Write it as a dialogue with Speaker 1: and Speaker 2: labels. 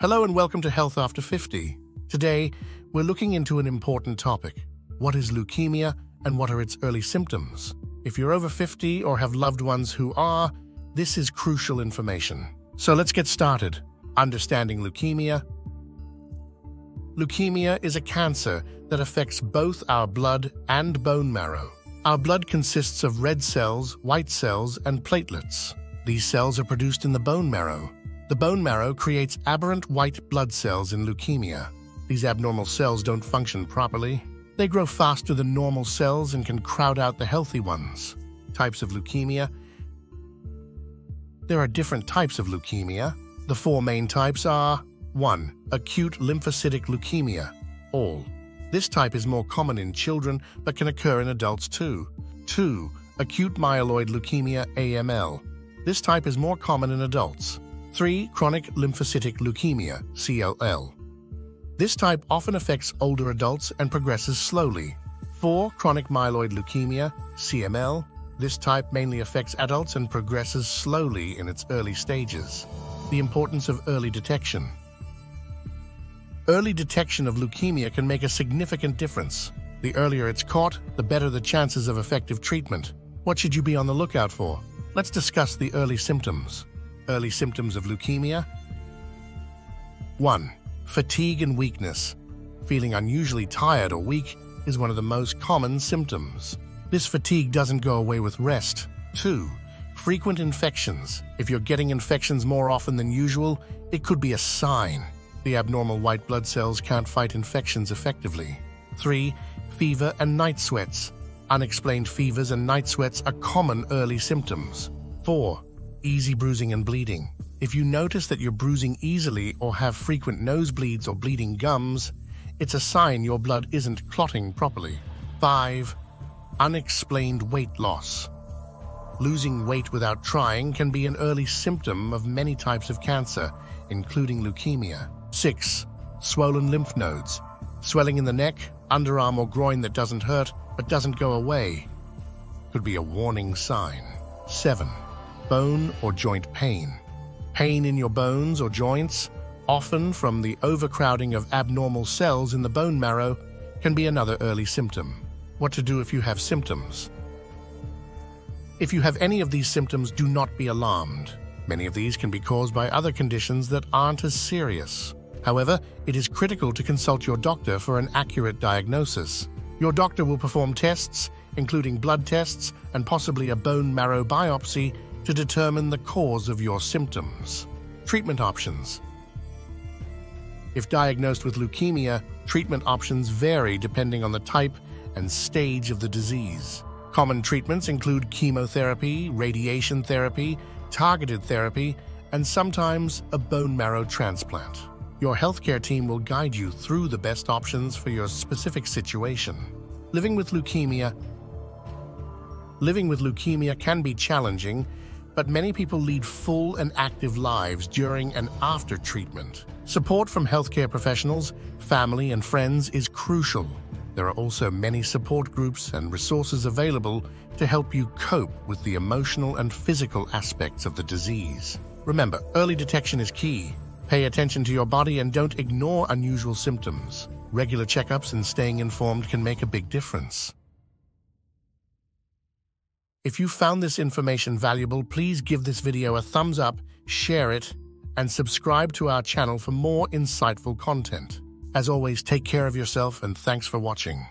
Speaker 1: Hello and welcome to Health After 50. Today, we're looking into an important topic. What is leukemia and what are its early symptoms? If you're over 50 or have loved ones who are, this is crucial information. So let's get started. Understanding leukemia. Leukemia is a cancer that affects both our blood and bone marrow. Our blood consists of red cells, white cells, and platelets. These cells are produced in the bone marrow, the bone marrow creates aberrant white blood cells in leukemia. These abnormal cells don't function properly. They grow faster than normal cells and can crowd out the healthy ones. Types of leukemia There are different types of leukemia. The four main types are 1. Acute lymphocytic leukemia, all. This type is more common in children but can occur in adults too. 2. Acute myeloid leukemia, AML. This type is more common in adults. 3. Chronic lymphocytic leukemia, CLL. This type often affects older adults and progresses slowly. 4. Chronic myeloid leukemia, CML. This type mainly affects adults and progresses slowly in its early stages. The importance of early detection. Early detection of leukemia can make a significant difference. The earlier it's caught, the better the chances of effective treatment. What should you be on the lookout for? Let's discuss the early symptoms. Early symptoms of leukemia 1. Fatigue and weakness. Feeling unusually tired or weak is one of the most common symptoms. This fatigue doesn't go away with rest. 2. Frequent infections. If you're getting infections more often than usual, it could be a sign. The abnormal white blood cells can't fight infections effectively. 3. Fever and night sweats. Unexplained fevers and night sweats are common early symptoms. 4 easy bruising and bleeding. If you notice that you're bruising easily or have frequent nosebleeds or bleeding gums, it's a sign your blood isn't clotting properly. 5. Unexplained weight loss. Losing weight without trying can be an early symptom of many types of cancer, including leukemia. 6. Swollen lymph nodes. Swelling in the neck, underarm, or groin that doesn't hurt but doesn't go away. Could be a warning sign. 7 bone or joint pain. Pain in your bones or joints, often from the overcrowding of abnormal cells in the bone marrow, can be another early symptom. What to do if you have symptoms? If you have any of these symptoms, do not be alarmed. Many of these can be caused by other conditions that aren't as serious. However, it is critical to consult your doctor for an accurate diagnosis. Your doctor will perform tests, including blood tests and possibly a bone marrow biopsy, to determine the cause of your symptoms. Treatment options. If diagnosed with leukemia, treatment options vary depending on the type and stage of the disease. Common treatments include chemotherapy, radiation therapy, targeted therapy, and sometimes a bone marrow transplant. Your healthcare team will guide you through the best options for your specific situation. Living with leukemia Living with leukemia can be challenging but many people lead full and active lives during and after treatment. Support from healthcare professionals, family, and friends is crucial. There are also many support groups and resources available to help you cope with the emotional and physical aspects of the disease. Remember, early detection is key. Pay attention to your body and don't ignore unusual symptoms. Regular checkups and staying informed can make a big difference. If you found this information valuable, please give this video a thumbs up, share it, and subscribe to our channel for more insightful content. As always, take care of yourself and thanks for watching.